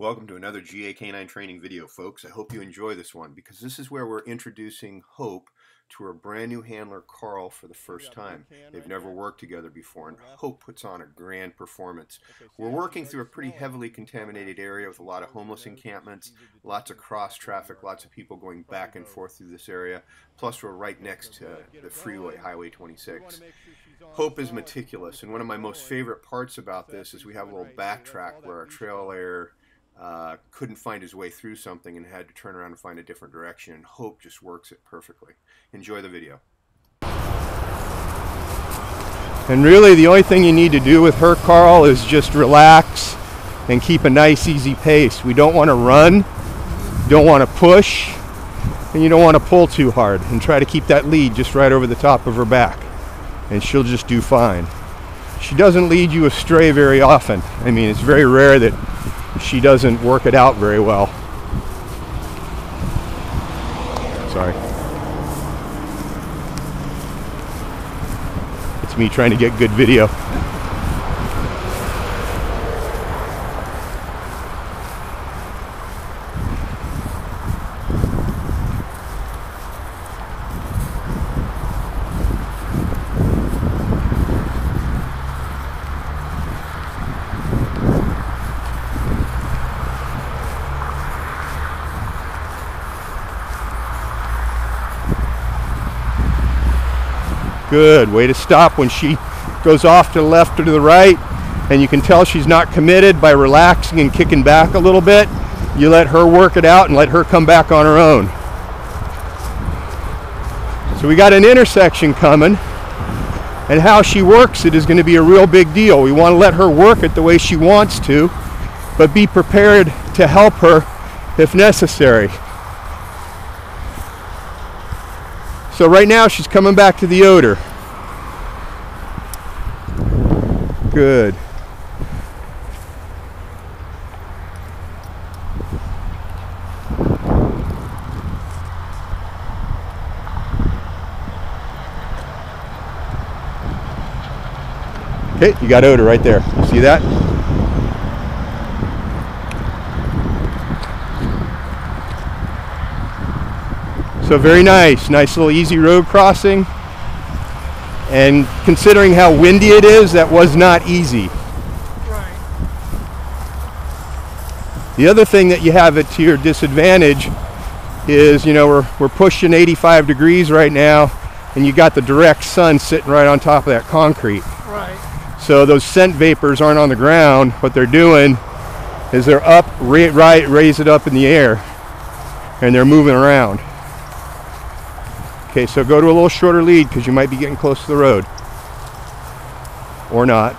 Welcome to another GA Canine training video, folks. I hope you enjoy this one because this is where we're introducing Hope to her brand new handler, Carl, for the first time. They've never worked together before, and Hope puts on a grand performance. We're working through a pretty heavily contaminated area with a lot of homeless encampments, lots of cross traffic, lots of people going back and forth through this area. Plus, we're right next to the freeway, Highway 26. Hope is meticulous, and one of my most favorite parts about this is we have a little backtrack where our trail layer uh, couldn't find his way through something and had to turn around and find a different direction. And Hope just works it perfectly. Enjoy the video. And really, the only thing you need to do with her, Carl, is just relax and keep a nice, easy pace. We don't want to run, don't want to push, and you don't want to pull too hard. And try to keep that lead just right over the top of her back, and she'll just do fine. She doesn't lead you astray very often. I mean, it's very rare that she doesn't work it out very well. Sorry. It's me trying to get good video. Good. Way to stop when she goes off to the left or to the right. And you can tell she's not committed by relaxing and kicking back a little bit. You let her work it out and let her come back on her own. So we got an intersection coming. And how she works it is going to be a real big deal. We want to let her work it the way she wants to, but be prepared to help her if necessary. So right now she's coming back to the odor. Good. Okay, you got odor right there. You see that? So very nice, nice little easy road crossing. And considering how windy it is, that was not easy. Right. The other thing that you have it to your disadvantage is, you know, we're, we're pushing 85 degrees right now, and you got the direct sun sitting right on top of that concrete. Right. So those scent vapors aren't on the ground. What they're doing is they're up, right, raise it up in the air, and they're moving around. Okay, so go to a little shorter lead because you might be getting close to the road. Or not.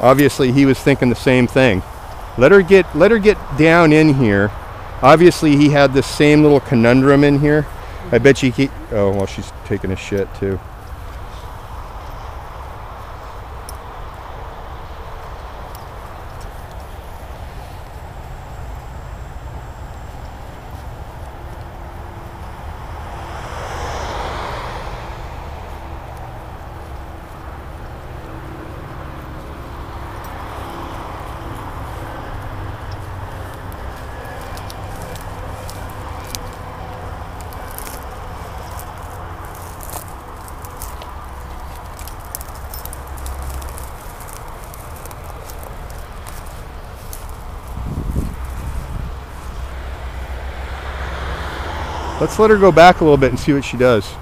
Obviously, he was thinking the same thing. Let her get let her get down in here. Obviously, he had the same little conundrum in here. I bet you he. Oh well, she's taking a shit too. Let's let her go back a little bit and see what she does.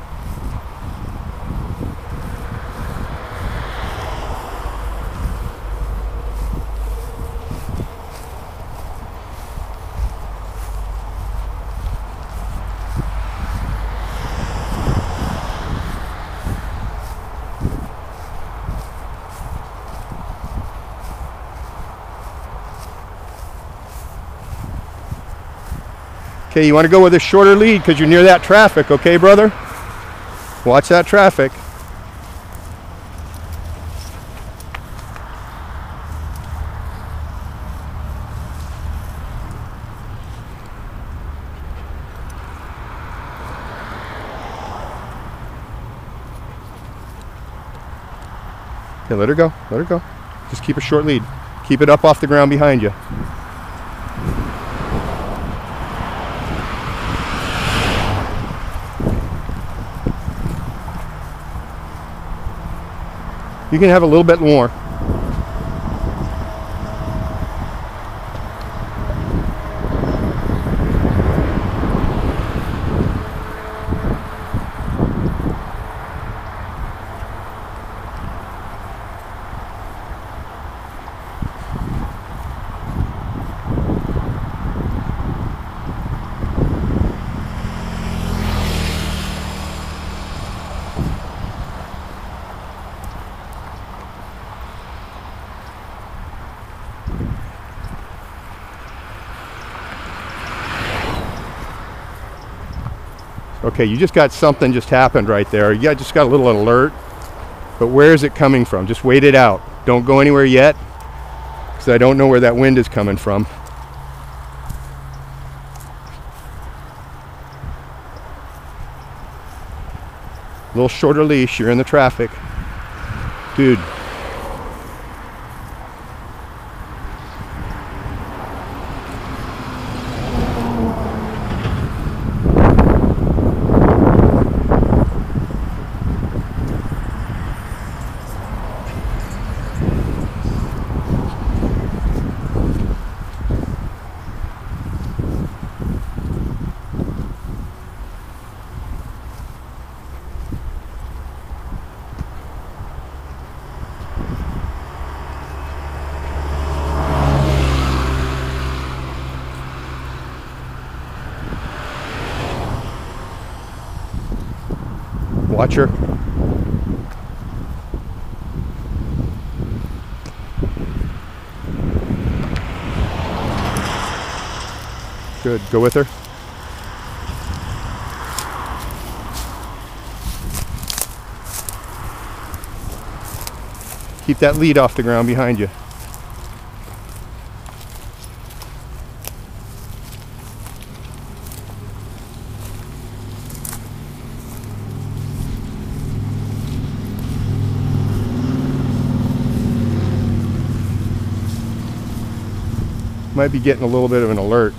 Okay, you want to go with a shorter lead because you're near that traffic, okay, brother? Watch that traffic. Okay, let her go. Let her go. Just keep a short lead. Keep it up off the ground behind you. You can have a little bit more. Okay, you just got something just happened right there. You just got a little alert. But where is it coming from? Just wait it out. Don't go anywhere yet because I don't know where that wind is coming from. A little shorter leash, you're in the traffic. Dude, Watch her. Good. Go with her. Keep that lead off the ground behind you. Might be getting a little bit of an alert.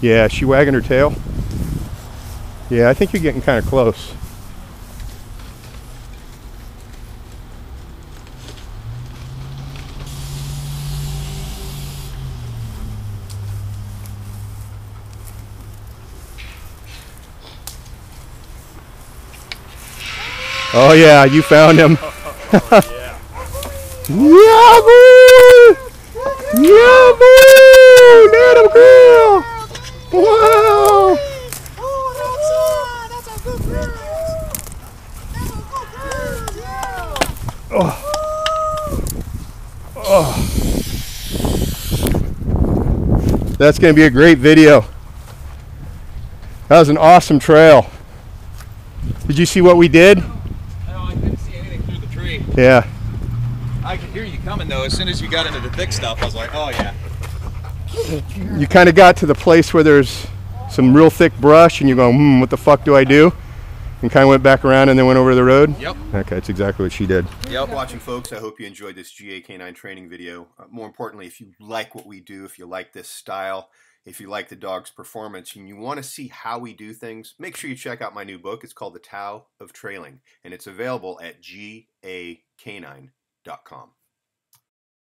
Yeah, she wagging her tail. Yeah, I think you're getting kind of close. Oh yeah, you found him. yeah. boy! Yeah, boy! Let girl! Wow! Oh, that's a, that's a good girl. That's a good girl. Yeah. Oh. Oh. That's going to be a great video. That was an awesome trail. Did you see what we did? Yeah. I could hear you coming though. As soon as you got into the thick stuff, I was like, oh yeah. You kind of got to the place where there's some real thick brush and you're going, hmm, what the fuck do I do? And kind of went back around and then went over the road? Yep. Okay, that's exactly what she did. Yep. Watching folks, I hope you enjoyed this GA Canine training video. Uh, more importantly, if you like what we do, if you like this style, if you like the dog's performance and you want to see how we do things, make sure you check out my new book. It's called The Tao of Trailing, and it's available at GAK9.com.